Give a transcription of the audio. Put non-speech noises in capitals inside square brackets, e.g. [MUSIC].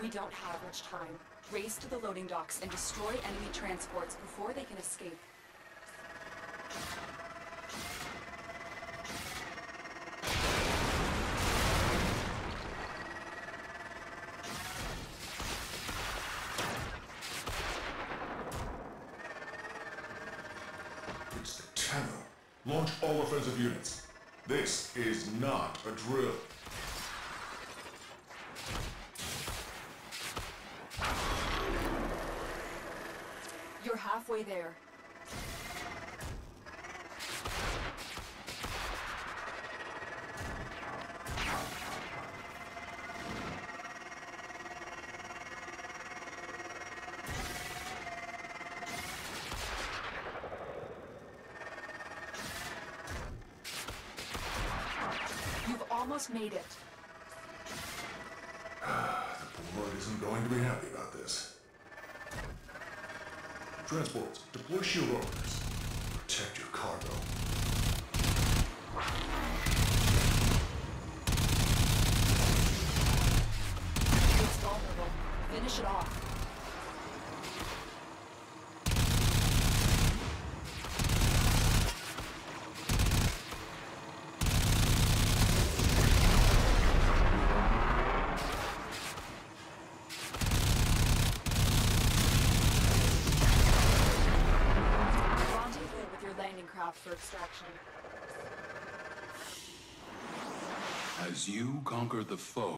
We don't have much time. Race to the loading docks and destroy enemy transports before they can escape. It's the Tenno. Launch all offensive units. This is not a drill. You're halfway there. You've almost made it. [SIGHS] The board isn't going to be happy about this. Transports, deploy shield openers. Protect your cargo. It's vulnerable. Finish it off. Your landing craft for extraction. As you conquer the foe,